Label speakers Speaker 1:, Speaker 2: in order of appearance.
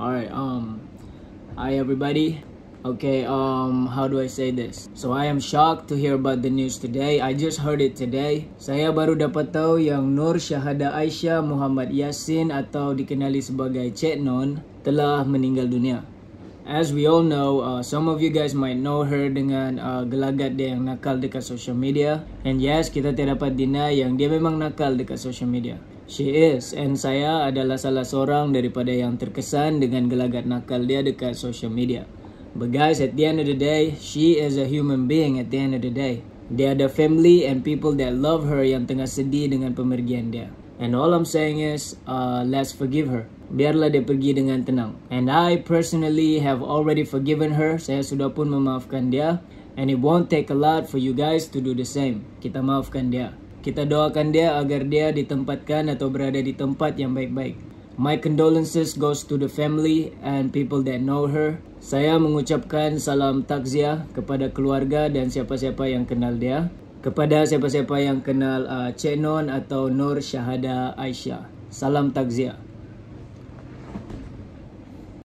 Speaker 1: Alright, um, hi everybody. Okay, um, how do I say this? So I am shocked to hear about the news today. I just heard it today. Saya baru dapat tahu yang Nur Syahada Aisyah Muhammad Yasin atau dikenali sebagai Cik Non telah meninggal dunia. As we all know, uh, some of you guys might know her dengan uh, gelagat dia yang nakal dekat social media. And yes, kita tidak dapat deny yang dia memang nakal dekat social media. She is and saya adalah salah seorang daripada yang terkesan dengan gelagat nakal dia dekat social media. But guys, at the end of the day, she is a human being at the end of the day. Dia ada family and people that love her yang tengah sedih dengan pemergian dia. And all I'm saying is, uh, let's forgive her. Biarlah dia pergi dengan tenang. And I personally have already forgiven her. Saya sudah pun memaafkan dia. And it won't take a lot for you guys to do the same. Kita maafkan dia. Kita doakan dia agar dia ditempatkan atau berada di tempat yang baik-baik. My condolences goes to the family and people that know her. Saya mengucapkan salam takziah kepada keluarga dan siapa-siapa yang kenal dia. Kepada siapa-siapa yang kenal uh, Cik Non atau Nur Syahada Aisyah. Salam takziah.